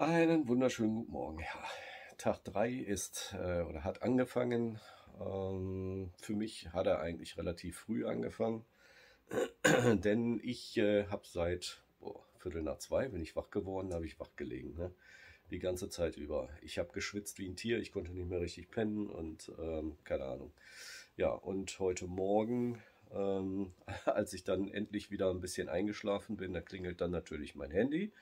Einen wunderschönen guten Morgen. Ja, Tag 3 ist äh, oder hat angefangen. Ähm, für mich hat er eigentlich relativ früh angefangen, denn ich äh, habe seit boah, Viertel nach zwei, bin ich wach geworden, habe ich wach gelegen. Ne? Die ganze Zeit über. Ich habe geschwitzt wie ein Tier, ich konnte nicht mehr richtig pennen und ähm, keine Ahnung. Ja, und heute Morgen, ähm, als ich dann endlich wieder ein bisschen eingeschlafen bin, da klingelt dann natürlich mein Handy.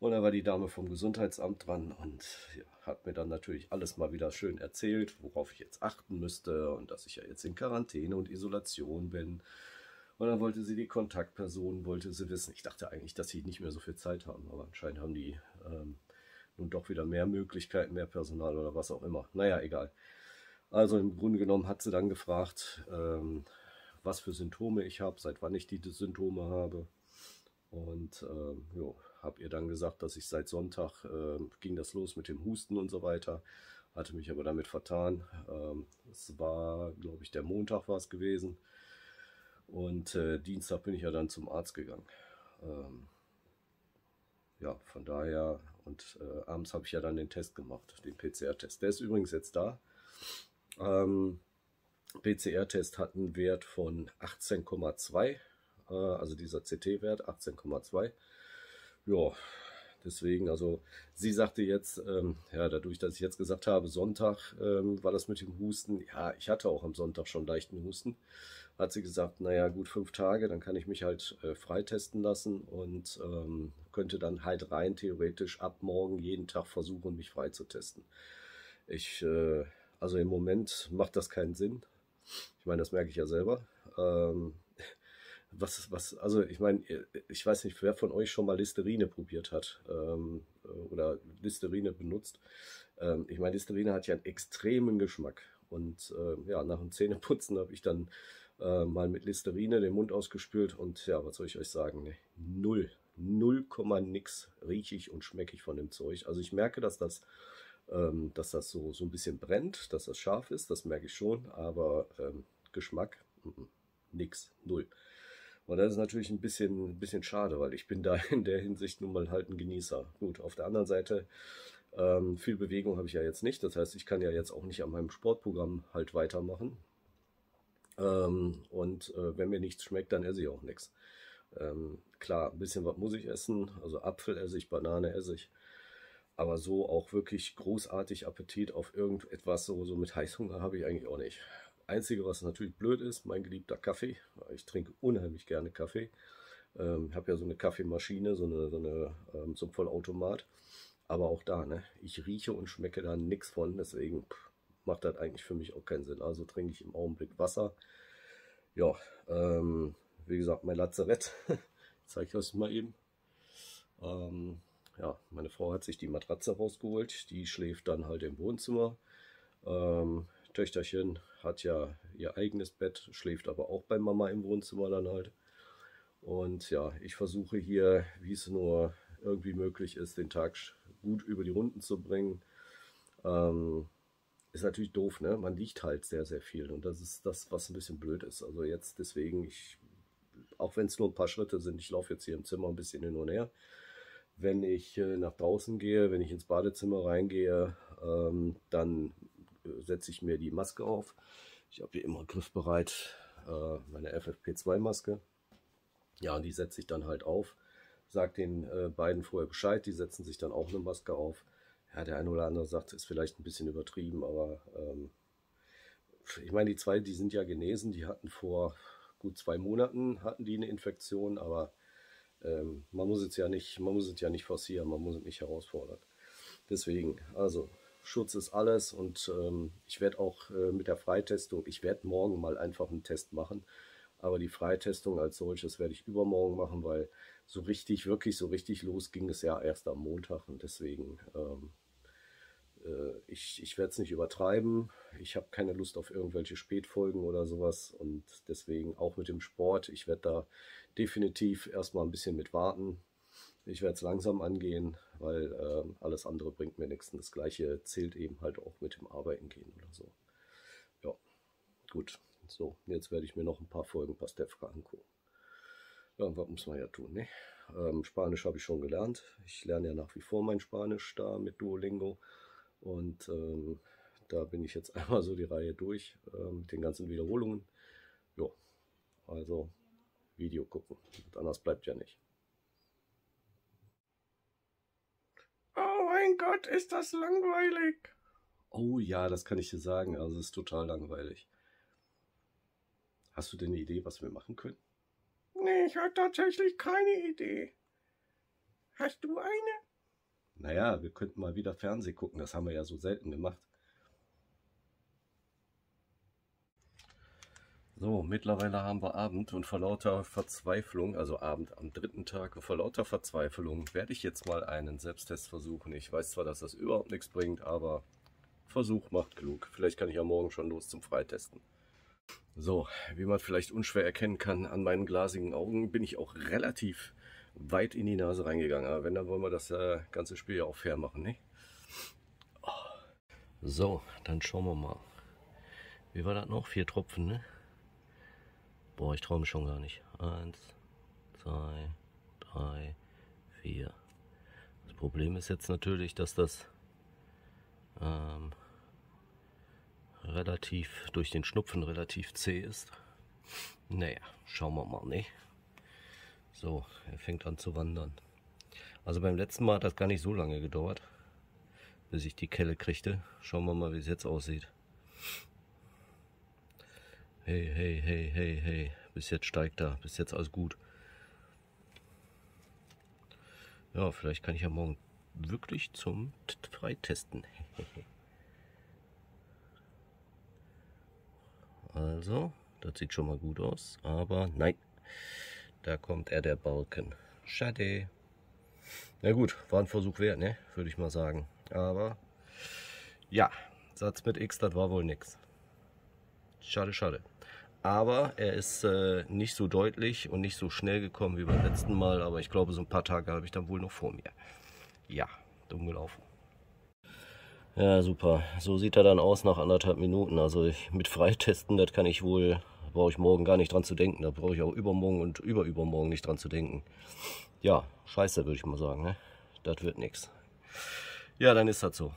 Und da war die Dame vom Gesundheitsamt dran und ja, hat mir dann natürlich alles mal wieder schön erzählt, worauf ich jetzt achten müsste und dass ich ja jetzt in Quarantäne und Isolation bin. Und dann wollte sie die Kontaktpersonen, wollte sie wissen. Ich dachte eigentlich, dass sie nicht mehr so viel Zeit haben, aber anscheinend haben die ähm, nun doch wieder mehr Möglichkeiten, mehr Personal oder was auch immer. Naja, egal. Also im Grunde genommen hat sie dann gefragt, ähm, was für Symptome ich habe, seit wann ich die Symptome habe. Und ähm, jo, habe ihr dann gesagt, dass ich seit Sonntag äh, ging das los mit dem Husten und so weiter. Hatte mich aber damit vertan. Ähm, es war, glaube ich, der Montag war es gewesen. Und äh, Dienstag bin ich ja dann zum Arzt gegangen. Ähm, ja, von daher, und äh, abends habe ich ja dann den Test gemacht, den PCR-Test. Der ist übrigens jetzt da. Ähm, PCR-Test hat einen Wert von 18,2, äh, also dieser CT-Wert 18,2. Ja, deswegen, also sie sagte jetzt, ähm, ja, dadurch, dass ich jetzt gesagt habe, Sonntag ähm, war das mit dem Husten, ja, ich hatte auch am Sonntag schon leichten Husten, hat sie gesagt, naja, gut fünf Tage, dann kann ich mich halt äh, freitesten lassen und ähm, könnte dann halt rein theoretisch ab morgen jeden Tag versuchen, mich freitesten. Ich, äh, also im Moment macht das keinen Sinn. Ich meine, das merke ich ja selber. Ähm, was, was, also ich meine, ich weiß nicht, wer von euch schon mal Listerine probiert hat ähm, oder Listerine benutzt. Ähm, ich meine, Listerine hat ja einen extremen Geschmack. Und äh, ja, nach dem Zähneputzen habe ich dann äh, mal mit Listerine den Mund ausgespült und ja, was soll ich euch sagen? Nee, null, null Komma nix rieche ich und schmecke ich von dem Zeug. Also ich merke, dass das, ähm, dass das so, so ein bisschen brennt, dass das scharf ist, das merke ich schon, aber ähm, Geschmack, m -m, nix, null. Und das ist natürlich ein bisschen, ein bisschen schade, weil ich bin da in der Hinsicht nun mal halt ein Genießer. Gut, auf der anderen Seite, ähm, viel Bewegung habe ich ja jetzt nicht. Das heißt, ich kann ja jetzt auch nicht an meinem Sportprogramm halt weitermachen. Ähm, und äh, wenn mir nichts schmeckt, dann esse ich auch nichts. Ähm, klar, ein bisschen was muss ich essen. Also Apfel esse ich, Banane esse ich. Aber so auch wirklich großartig Appetit auf irgendetwas, so, so mit Heißhunger habe ich eigentlich auch nicht. Einzige, was natürlich blöd ist, mein geliebter Kaffee. Ich trinke unheimlich gerne Kaffee. Ähm, habe ja so eine Kaffeemaschine, so eine, so eine ähm, so Vollautomat. Aber auch da, ne, ich rieche und schmecke da nichts von, deswegen macht das eigentlich für mich auch keinen Sinn. Also trinke ich im Augenblick Wasser. Ja, ähm, wie gesagt, mein Lazarett. zeige ich euch mal eben. Ähm, ja, meine Frau hat sich die Matratze rausgeholt. Die schläft dann halt im Wohnzimmer. Ähm, Töchterchen hat ja ihr eigenes Bett, schläft aber auch bei Mama im Wohnzimmer dann halt. Und ja, ich versuche hier, wie es nur irgendwie möglich ist, den Tag gut über die Runden zu bringen. Ähm, ist natürlich doof, ne? Man liegt halt sehr, sehr viel. Und das ist das, was ein bisschen blöd ist. Also jetzt deswegen, ich, auch wenn es nur ein paar Schritte sind, ich laufe jetzt hier im Zimmer ein bisschen hin und her. Wenn ich äh, nach draußen gehe, wenn ich ins Badezimmer reingehe, ähm, dann setze ich mir die Maske auf. Ich habe hier immer griffbereit äh, meine FFP2-Maske. Ja, die setze ich dann halt auf. Sag den äh, beiden vorher Bescheid, die setzen sich dann auch eine Maske auf. Ja, der eine oder andere sagt, ist vielleicht ein bisschen übertrieben, aber ähm, ich meine, die zwei, die sind ja genesen, die hatten vor gut zwei Monaten hatten die eine Infektion, aber ähm, man muss es ja nicht, man muss es ja nicht forcieren, man muss es nicht herausfordern. Deswegen, also Schutz ist alles und ähm, ich werde auch äh, mit der Freitestung, ich werde morgen mal einfach einen Test machen, aber die Freitestung als solches werde ich übermorgen machen, weil so richtig, wirklich so richtig los ging es ja erst am Montag und deswegen, ähm, äh, ich, ich werde es nicht übertreiben. Ich habe keine Lust auf irgendwelche Spätfolgen oder sowas und deswegen auch mit dem Sport, ich werde da definitiv erstmal ein bisschen mit warten, ich werde es langsam angehen, weil äh, alles andere bringt mir nichts. Und das gleiche zählt eben halt auch mit dem Arbeiten gehen oder so. Ja, gut. So, jetzt werde ich mir noch ein paar Folgen Pastewka angucken. Irgendwas muss man ja tun, ne? Ähm, Spanisch habe ich schon gelernt. Ich lerne ja nach wie vor mein Spanisch da mit Duolingo. Und ähm, da bin ich jetzt einmal so die Reihe durch äh, mit den ganzen Wiederholungen. Ja, also Video gucken. Anders bleibt ja nicht. Oh mein Gott, ist das langweilig. Oh ja, das kann ich dir sagen. Also es ist total langweilig. Hast du denn eine Idee, was wir machen können? Nee, ich habe tatsächlich keine Idee. Hast du eine? Naja, wir könnten mal wieder Fernsehen gucken. Das haben wir ja so selten gemacht. So, mittlerweile haben wir Abend und vor lauter Verzweiflung, also Abend am dritten Tag, vor lauter Verzweiflung werde ich jetzt mal einen Selbsttest versuchen. Ich weiß zwar, dass das überhaupt nichts bringt, aber Versuch macht klug. Vielleicht kann ich ja morgen schon los zum Freitesten. So, wie man vielleicht unschwer erkennen kann, an meinen glasigen Augen bin ich auch relativ weit in die Nase reingegangen. Aber wenn, dann wollen wir das äh, ganze Spiel ja auch fair machen, ne? So, dann schauen wir mal. Wie war das noch? Vier Tropfen, ne? Boah, ich traue mich schon gar nicht. Eins, zwei, drei, vier. Das Problem ist jetzt natürlich, dass das ähm, relativ durch den Schnupfen relativ zäh ist. Naja, schauen wir mal, ne? So, er fängt an zu wandern. Also beim letzten Mal hat das gar nicht so lange gedauert, bis ich die Kelle kriegte. Schauen wir mal, wie es jetzt aussieht. Hey, hey, hey, hey, hey. Bis jetzt steigt er. Bis jetzt alles gut. Ja, vielleicht kann ich ja morgen wirklich zum Freitesten. also, das sieht schon mal gut aus. Aber nein, da kommt er der Balken. Schade. Na gut, war ein Versuch wert, ne? Würde ich mal sagen. Aber ja, Satz mit X, das war wohl nix. Schade, schade. Aber er ist äh, nicht so deutlich und nicht so schnell gekommen wie beim letzten Mal. Aber ich glaube, so ein paar Tage habe ich dann wohl noch vor mir. Ja, dumm gelaufen. Ja, super. So sieht er dann aus nach anderthalb Minuten. Also ich, mit Freitesten, das kann ich wohl, brauche ich morgen gar nicht dran zu denken. Da brauche ich auch übermorgen und überübermorgen nicht dran zu denken. Ja, scheiße, würde ich mal sagen. Ne? Das wird nichts. Ja, dann ist das so.